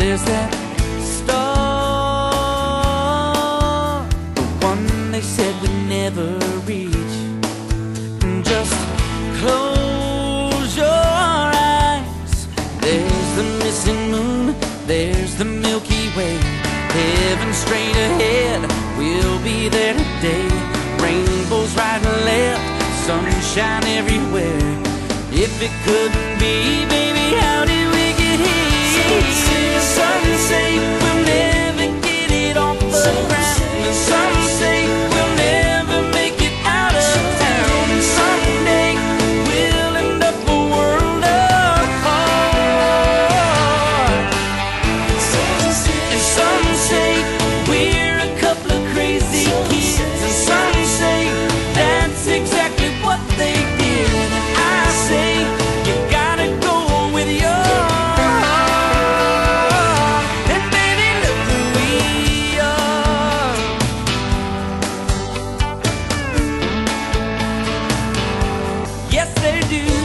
there's that star, the one they said we'd never reach. Just close your eyes. There's the missing moon, there's the Milky Way. Heaven straight ahead, we'll be there today. Rainbows right and left, sunshine everywhere. If it couldn't be, baby, how did we get here? Yes, they do.